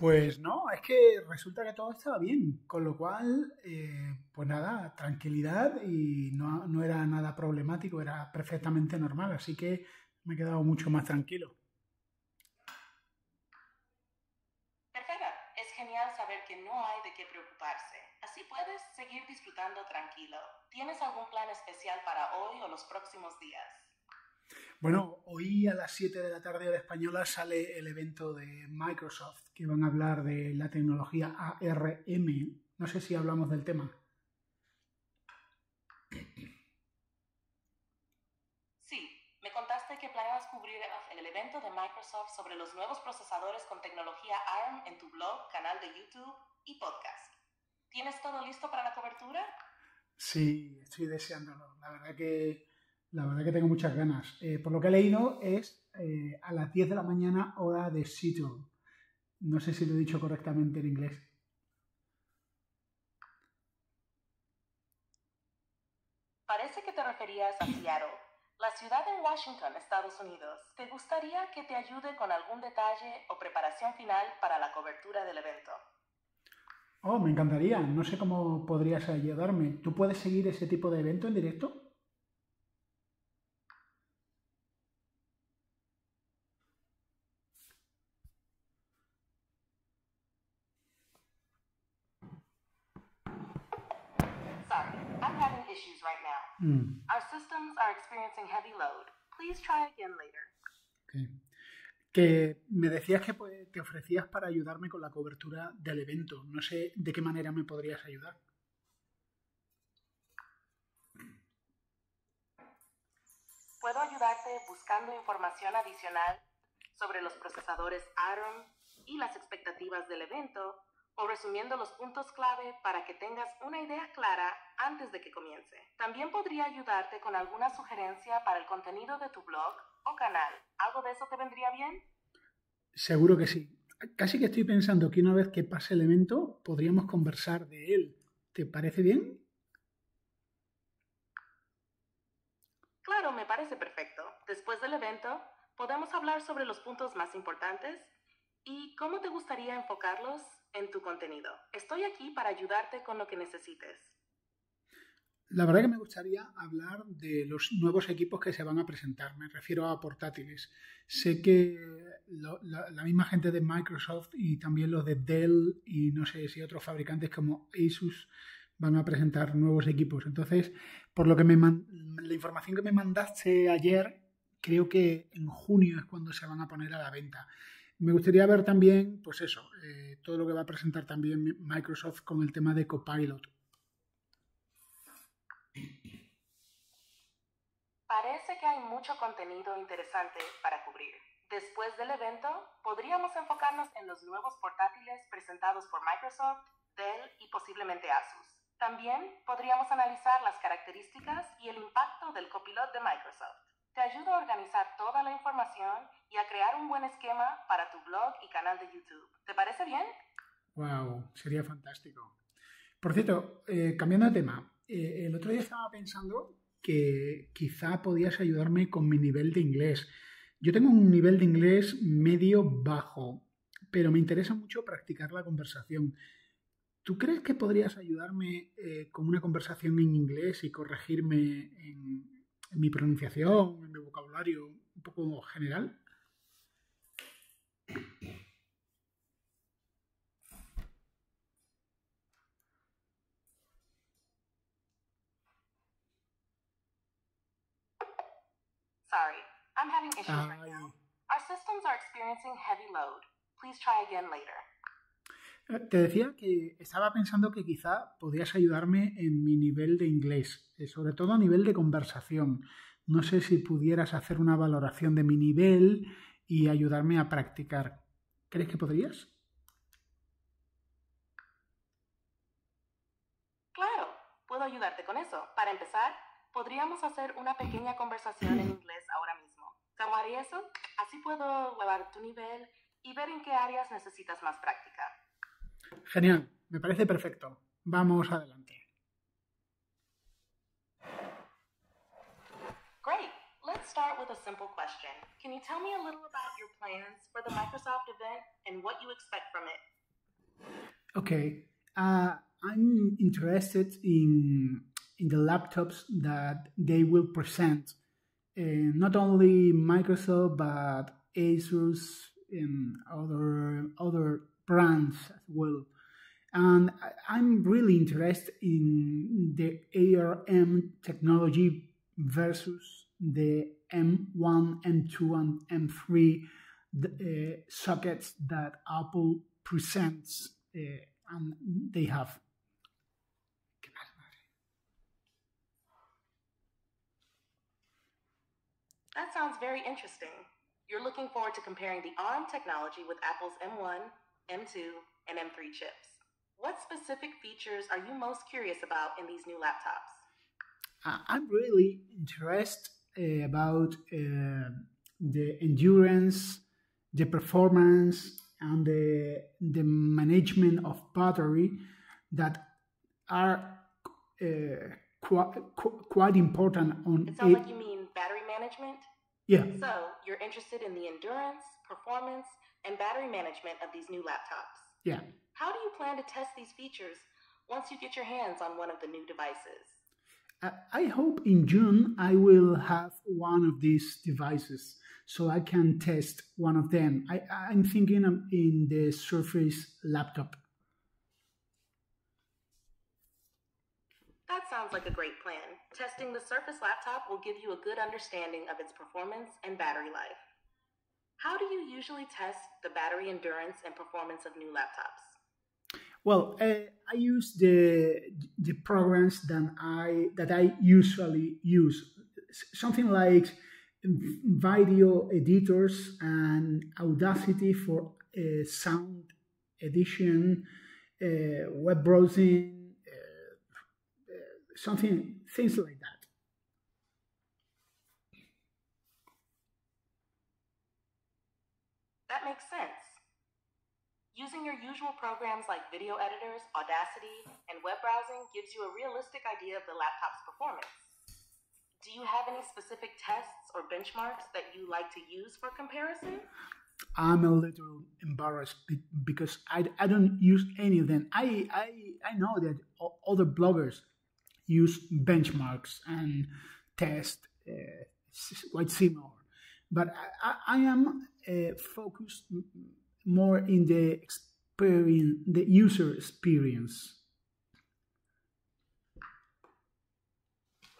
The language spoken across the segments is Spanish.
Pues no, es que resulta que todo estaba bien, con lo cual, eh, pues nada, tranquilidad y no, no, era nada problemático, era perfectamente normal, así que me he quedado mucho más tranquilo. Perfecto, es genial saber que no hay de qué preocuparse, así puedes seguir disfrutando tranquilo. ¿Tienes algún plan especial para hoy o los próximos días? Bueno, hoy a las 7 de la tarde hora española sale el evento de Microsoft, que van a hablar de la tecnología ARM. No sé si hablamos del tema. Sí, me contaste que planeas cubrir el evento de Microsoft sobre los nuevos procesadores con tecnología ARM en tu blog, canal de YouTube y podcast. ¿Tienes todo listo para la cobertura? Sí, estoy deseándolo. La verdad que la verdad que tengo muchas ganas. Eh, por lo que he leído es eh, a las 10 de la mañana hora de Seattle. No sé si lo he dicho correctamente en inglés. Parece que te referías a Seattle, la ciudad en Washington, Estados Unidos. ¿Te gustaría que te ayude con algún detalle o preparación final para la cobertura del evento? Oh, me encantaría. No sé cómo podrías ayudarme. ¿Tú puedes seguir ese tipo de evento en directo? Mm. Our systems are experiencing heavy load. Please try again later. Okay. Que me decías que pues, te ofrecías para ayudarme con la cobertura del evento. No sé de qué manera me podrías ayudar. Puedo ayudarte buscando información adicional sobre los procesadores ARM y las expectativas del evento o resumiendo los puntos clave para que tengas una idea clara antes de que comience. También podría ayudarte con alguna sugerencia para el contenido de tu blog o canal. ¿Algo de eso te vendría bien? Seguro que sí. Casi que estoy pensando que una vez que pase el evento podríamos conversar de él. ¿Te parece bien? Claro, me parece perfecto. Después del evento, podemos hablar sobre los puntos más importantes y cómo te gustaría enfocarlos en tu contenido. Estoy aquí para ayudarte con lo que necesites. La verdad que me gustaría hablar de los nuevos equipos que se van a presentar. Me refiero a portátiles. Sé que la, misma gente de Microsoft y también los de Dell y no sé si otros fabricantes como Asus van a presentar nuevos equipos. Entonces, por lo que me la información que me mandaste ayer, creo que en junio es cuando se van a poner a la venta. Me gustaría ver también, pues eso, eh, todo lo que va a presentar también Microsoft con el tema de Copilot. Parece que hay mucho contenido interesante para cubrir. Después del evento, podríamos enfocarnos en los nuevos portátiles presentados por Microsoft, Dell y posiblemente Asus. También podríamos analizar las características y el impacto del copilot de Microsoft. Te ayudo a organizar toda la información y a crear un buen esquema para tu blog y canal de YouTube. ¿Te parece bien? Wow, sería fantástico. Por cierto, eh, cambiando de tema, eh, el otro día estaba pensando que quizá podías ayudarme con mi nivel de inglés. Yo tengo un nivel de inglés medio bajo, pero me interesa mucho practicar la conversación. ¿Tú crees que podrías ayudarme eh, con una conversación en inglés y corregirme en, en mi pronunciación, en mi vocabulario un poco general. Sorry, I'm having issues right now. Our systems are experiencing heavy load. Please try again later. Te decía que estaba pensando que quizá podías ayudarme en mi nivel de inglés, eh, sobre todo a nivel de conversación. No sé si pudieras hacer una valoración de mi nivel y ayudarme a practicar. ¿Crees que podrías? Claro, puedo ayudarte con eso. Para empezar, podríamos hacer una pequeña conversación en inglés ahora mismo. ¿Te eso? Así puedo elevar tu nivel y ver en qué áreas necesitas más práctica. Genial, me parece perfecto. Vamos adelante. Great. Let's start with a simple question. Can you tell me a little about your plans for the Microsoft event and what you expect from it? Okay. Uh, I'm interested in in the laptops that they will present. Uh, not only Microsoft but Asus and other other brands as well. And I'm really interested in the ARM technology versus the M1, M2, and M3 uh, sockets that Apple presents uh, and they have. That sounds very interesting. You're looking forward to comparing the ARM technology with Apple's M1, M2, and M3 chips. What specific features are you most curious about in these new laptops? I'm really interested uh, about uh, the endurance, the performance, and the, the management of battery that are uh, quite, quite important on it sounds like you mean battery management yeah so you're interested in the endurance performance and battery management of these new laptops yeah how do you plan to test these features once you get your hands on one of the new devices I hope in June I will have one of these devices so I can test one of them. I, I'm thinking in the Surface laptop. That sounds like a great plan. Testing the Surface laptop will give you a good understanding of its performance and battery life. How do you usually test the battery endurance and performance of new laptops? Well, uh, I use the the programs that I that I usually use, something like video editors and Audacity for uh, sound edition, uh, web browsing, uh, something things like that. Makes sense. Using your usual programs like video editors, Audacity, and web browsing gives you a realistic idea of the laptop's performance. Do you have any specific tests or benchmarks that you like to use for comparison? I'm a little embarrassed because I, I don't use any of them. I, I, I know that other bloggers use benchmarks and test uh, quite similar, but I, I am uh, focused more in the experience, the user experience.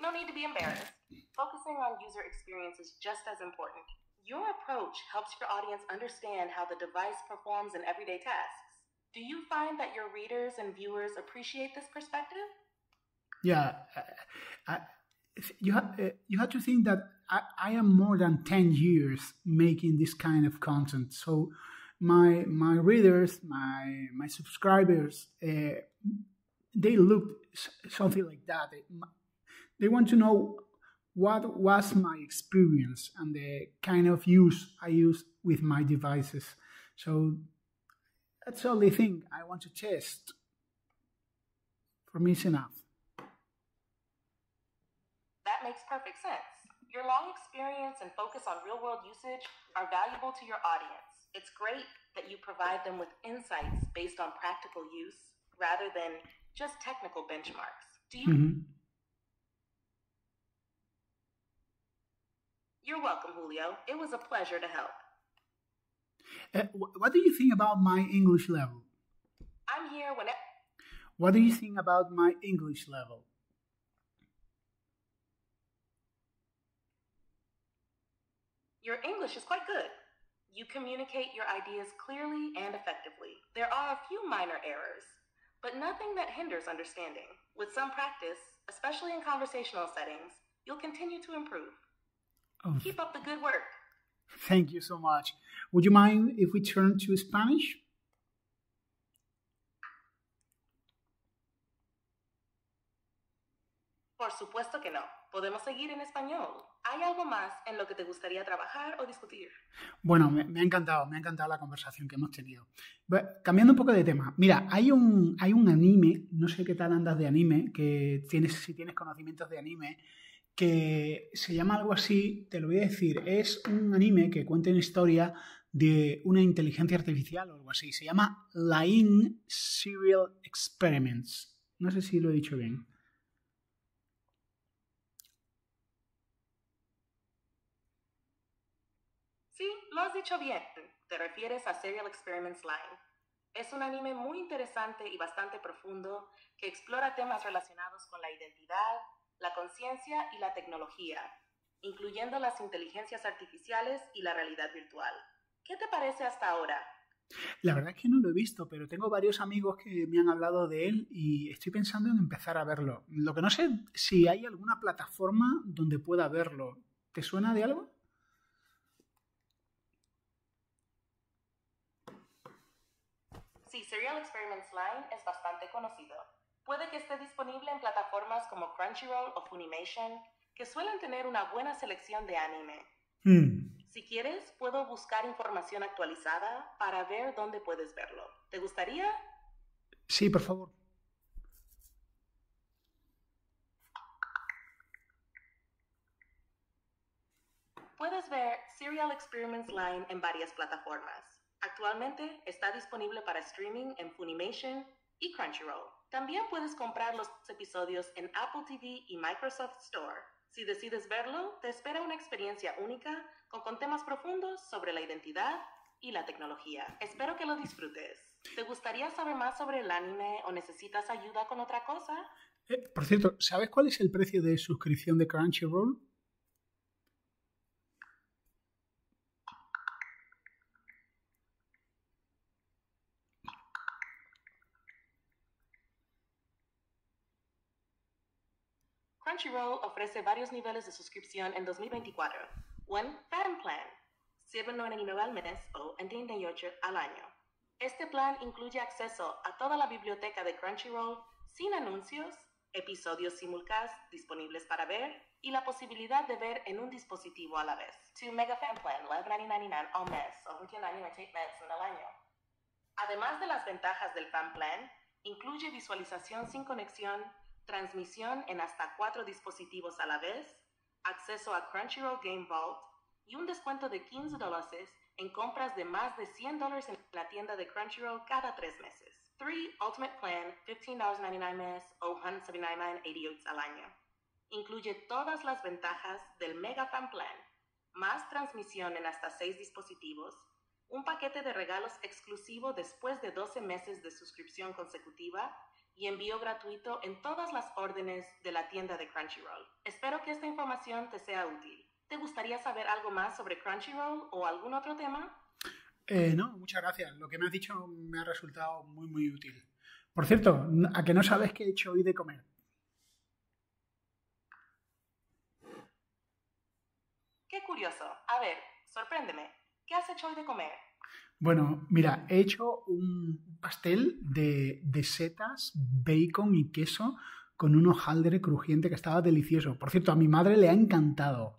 No need to be embarrassed. Focusing on user experience is just as important. Your approach helps your audience understand how the device performs in everyday tasks. Do you find that your readers and viewers appreciate this perspective? Yeah, I, you have uh, you have to think that I, I am more than ten years making this kind of content. So my my readers, my my subscribers, uh, they look something like that. They, they want to know what was my experience and the kind of use I use with my devices. So that's the only thing I want to test. For me, it's enough. That makes perfect sense. Your long experience and focus on real world usage are valuable to your audience. It's great that you provide them with insights based on practical use rather than just technical benchmarks. Do you? Mm-hmm. You're welcome, Julio. It was a pleasure to help. Uh, what do you think about my English level? I'm here whenever. What do you think about my English level? Your English is quite good. You communicate your ideas clearly and effectively. There are a few minor errors, but nothing that hinders understanding. With some practice, especially in conversational settings, you'll continue to improve. Oh, Keep up the good work. thank you so much. Would you mind if we turn to Spanish? Por supuesto que no. Podemos seguir en español. ¿Hay algo más en lo que te gustaría trabajar o discutir? Bueno, me, ha encantado, me ha encantado la conversación que hemos tenido. Cambiando un poco de tema, mira, hay un, hay un anime, no sé qué tal andas de anime, que tienes, si tienes conocimientos de anime, que se llama algo así, te lo voy a decir, es un anime que cuenta una historia de una inteligencia artificial o algo así. Se llama Line Serial Experiments. No sé si lo he dicho bien. Sí, lo has dicho bien. Te refieres a Serial Experiments Line. Es un anime muy interesante y bastante profundo que explora temas relacionados con la identidad, la conciencia y la tecnología, incluyendo las inteligencias artificiales y la realidad virtual. ¿Qué te parece hasta ahora? La verdad es que no lo he visto, pero tengo varios amigos que me han hablado de él y estoy pensando en empezar a verlo. Lo que no sé si hay alguna plataforma donde pueda verlo. ¿Te suena de algo? Sí, Serial Experiments Line es bastante conocido. Puede que esté disponible en plataformas como Crunchyroll o Funimation, que suelen tener una buena selección de anime. Hmm. Si quieres, puedo buscar información actualizada para ver dónde puedes verlo. ¿Te gustaría? Sí, por favor. Puedes ver Serial Experiments Line en varias plataformas. Actualmente está disponible para streaming en Funimation y Crunchyroll. También puedes comprar los episodios en Apple TV y Microsoft Store. Si decides verlo, te espera una experiencia única con, temas profundos sobre la identidad y la tecnología. Espero que lo disfrutes. ¿Te gustaría saber más sobre el anime o necesitas ayuda con otra cosa? Eh, por cierto, ¿sabes cuál es el precio de suscripción de Crunchyroll? Crunchyroll ofrece varios niveles de suscripción en 2024. One Fan Plan, 7.99 al mes o 98 al año. Este plan incluye acceso a toda la biblioteca de Crunchyroll sin anuncios, episodios simulcast disponibles para ver y la posibilidad de ver en un dispositivo a la vez. Two Mega Fan Plan, 11.99 al mes o 29 meses al año. Además de las ventajas del Fan Plan, incluye visualización sin conexión, transmisión en hasta cuatro dispositivos a la vez, acceso a Crunchyroll Game Vault y un descuento de 15 dólares en compras de más de 100 dólares en la tienda de Crunchyroll cada tres meses. 3 Ultimate Plan, $15.99 mes o $179.88 al año. Incluye todas las ventajas del Mega Fan Plan, más transmisión en hasta seis dispositivos, un paquete de regalos exclusivo después de 12 meses de suscripción consecutiva y envío gratuito en todas las órdenes de la tienda de Crunchyroll. Espero que esta información te sea útil. ¿Te gustaría saber algo más sobre Crunchyroll o algún otro tema? Eh, no, muchas gracias. Lo que me has dicho me ha resultado muy, muy útil. Por cierto, ¿a que no sabes qué he hecho hoy de comer? Qué curioso. A ver, sorpréndeme. ¿Qué has hecho hoy de comer? Bueno, mira, he hecho un pastel de, setas, bacon y queso con un hojaldre crujiente que estaba delicioso. Por cierto, a mi madre le ha encantado.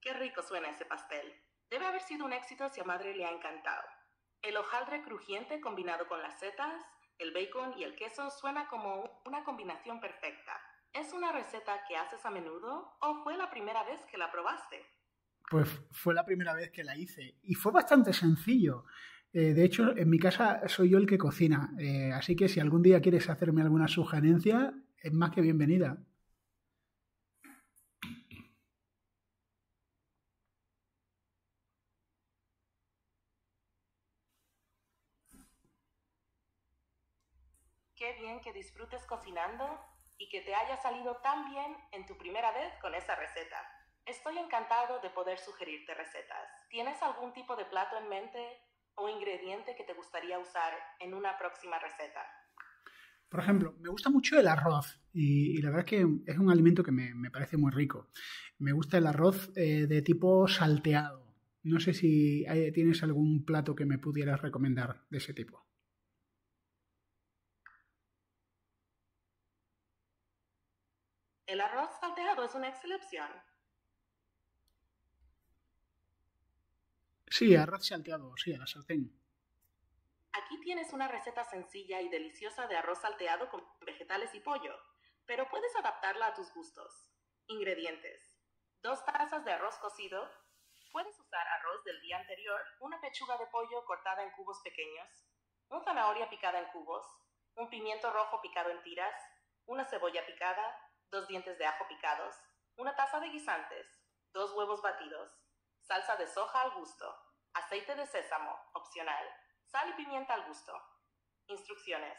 Qué rico suena ese pastel. Debe haber sido un éxito si a madre le ha encantado. El hojaldre crujiente combinado con las setas, el bacon y el queso suena como una combinación perfecta. ¿Es una receta que haces a menudo o fue la primera vez que la probaste? Pues fue la primera vez que la hice y fue bastante sencillo. Eh, de hecho, en mi casa soy yo el que cocina, eh, así que si algún día quieres hacerme alguna sugerencia, es más que bienvenida. Qué bien que disfrutes cocinando y que te haya salido tan bien en tu primera vez con esa receta. Estoy encantado de poder sugerirte recetas. ¿Tienes algún tipo de plato en mente o ingrediente que te gustaría usar en una próxima receta? Por ejemplo, me gusta mucho el arroz y, la verdad es que es un alimento que me, parece muy rico. Me gusta el arroz eh, de tipo salteado. No sé si tienes algún plato que me pudieras recomendar de ese tipo. El arroz salteado es una excelente opción. Sí, arroz salteado, sí, a la sartén. Aquí tienes una receta sencilla y deliciosa de arroz salteado con vegetales y pollo, pero puedes adaptarla a tus gustos. Ingredientes. Dos tazas de arroz cocido. Puedes usar arroz del día anterior, una pechuga de pollo cortada en cubos pequeños, una zanahoria picada en cubos, un pimiento rojo picado en tiras, una cebolla picada, dos dientes de ajo picados, una taza de guisantes, dos huevos batidos, salsa de soja al gusto, aceite de sésamo, opcional, sal y pimienta al gusto. Instrucciones.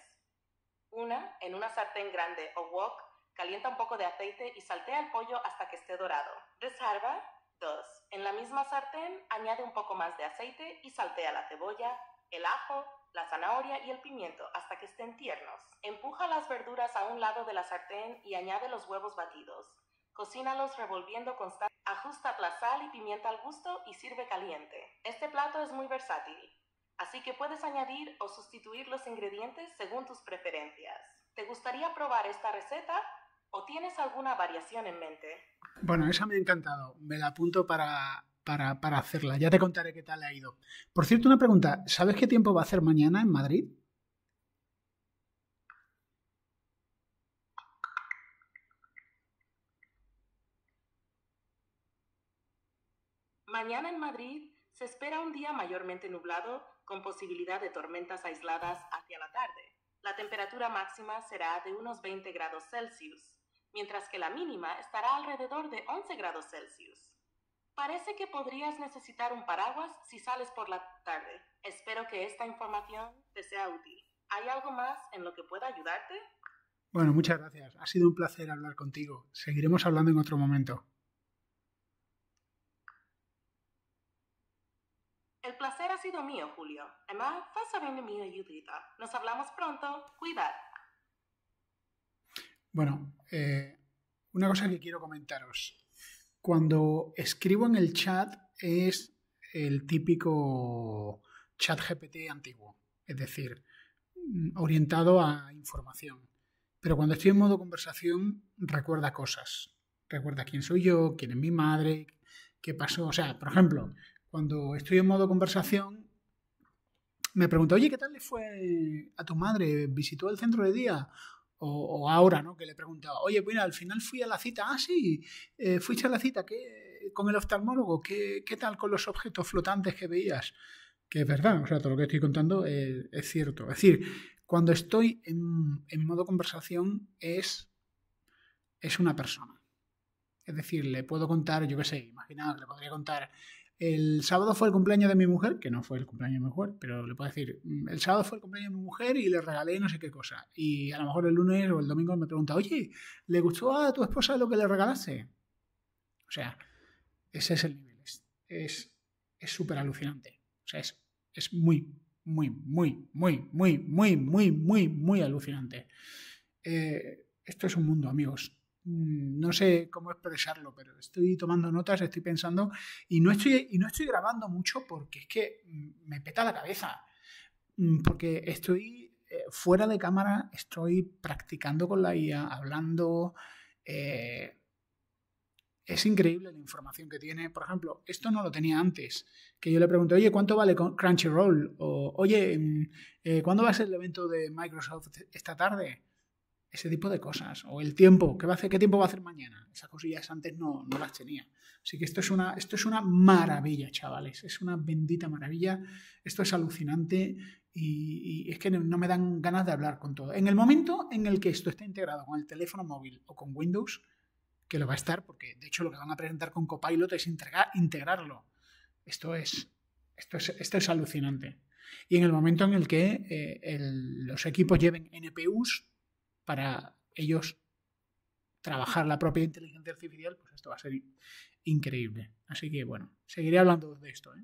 Una, En una sartén grande o wok, calienta un poco de aceite y saltea el pollo hasta que esté dorado. Reserva. 2. En la misma sartén, añade un poco más de aceite y saltea la cebolla, el ajo, la zanahoria y el pimiento hasta que estén tiernos. Empuja las verduras a un lado de la sartén y añade los huevos batidos. Cocínalos revolviendo constantemente. Ajusta la sal y pimienta al gusto y sirve caliente. Este plato es muy versátil, así que puedes añadir o sustituir los ingredientes según tus preferencias. ¿Te gustaría probar esta receta o tienes alguna variación en mente? Bueno, esa me ha encantado. Me la apunto para, para, para hacerla. Ya te contaré qué tal ha ido. Por cierto, una pregunta. ¿Sabes qué tiempo va a hacer mañana en Madrid? Mañana en Madrid se espera un día mayormente nublado con posibilidad de tormentas aisladas hacia la tarde. La temperatura máxima será de unos 20 grados Celsius, mientras que la mínima estará alrededor de 11 grados Celsius. Parece que podrías necesitar un paraguas si sales por la tarde. Espero que esta información te sea útil. ¿Hay algo más en lo que pueda ayudarte? Bueno, muchas gracias. Ha sido un placer hablar contigo. Seguiremos hablando en otro momento. El placer ha sido mío, Julio. Emma, fue mi ayudita. Nos hablamos pronto. Cuidad. Bueno, eh, una cosa que quiero comentaros. Cuando escribo en el chat es el típico chat GPT antiguo, es decir, mm, orientado a información. Pero cuando estoy en modo conversación, recuerda cosas. Recuerda quién soy yo, quién es mi madre, qué pasó. O sea, por ejemplo, cuando estoy en modo conversación, me pregunto, oye, ¿qué tal le fue a tu madre? ¿Visitó el centro de día? O, ahora, ¿no? Que le pregunto, oye, mira, al final fui a la cita. Ah, sí, eh, fuiste a la cita ¿qué, con el oftalmólogo. ¿Qué, ¿Qué, tal con los objetos flotantes que veías? Que es verdad, o sea, todo lo que estoy contando es, cierto. Es decir, cuando estoy en, modo conversación es, es una persona. Es decir, le puedo contar, yo qué sé, imaginaos, le podría contar el sábado fue el cumpleaños de mi mujer, que no fue el cumpleaños de mi mujer, pero le puedo decir, mm, el sábado fue el cumpleaños de mi mujer y le regalé no sé qué cosa. Y a lo mejor el lunes o el domingo me pregunta, oye, ¿le gustó a tu esposa lo que le regalaste? O sea, ese es el nivel. Es súper alucinante. O sea, es, es muy, muy, muy, muy, muy, muy, muy, muy, muy alucinante. Eh, esto es un mundo, amigos. Mm, no sé cómo expresarlo, pero estoy tomando notas, estoy pensando y no estoy, y no estoy grabando mucho porque es que mm, me peta la cabeza, mm, porque estoy eh, fuera de cámara, estoy practicando con la IA, hablando. Eh, es increíble la información que tiene. Por ejemplo, esto no lo tenía antes, que yo le pregunto, oye, ¿cuánto vale Crunchyroll? O, oye, eh, ¿cuándo va a ser el evento de Microsoft esta tarde? Ese tipo de cosas. O el tiempo, ¿qué, va a hacer, qué tiempo va a hacer mañana? Esas cosillas antes no, no las tenía. Así que esto es, una, esto es una maravilla, chavales. Es una bendita maravilla. Esto es alucinante y, es que no, me dan ganas de hablar con todo. En el momento en el que esto está integrado con el teléfono móvil o con Windows, que lo va a estar, porque de hecho lo que van a presentar con Copilot es integrarlo. Esto es, esto es, esto es alucinante. Y en el momento en el que eh, los equipos lleven NPUs, para ellos trabajar la propia inteligencia artificial, pues esto va a ser increíble. Así que bueno, seguiré hablando de esto. ¿eh?